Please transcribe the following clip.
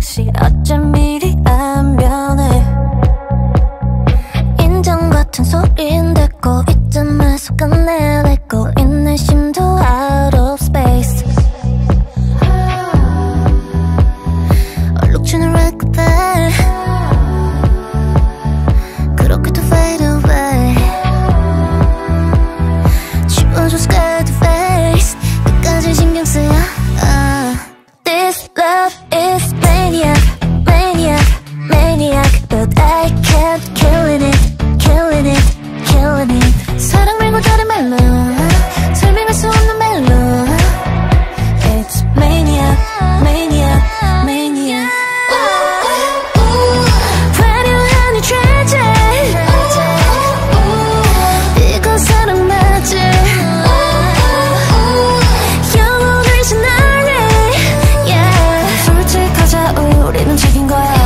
역시 어쩜 미리 안 변해. 인정 같은 소리인데 고 이쯤에서 끝내내고 있는 심도 out of space. Look to the right back 우리는 죽인 거야.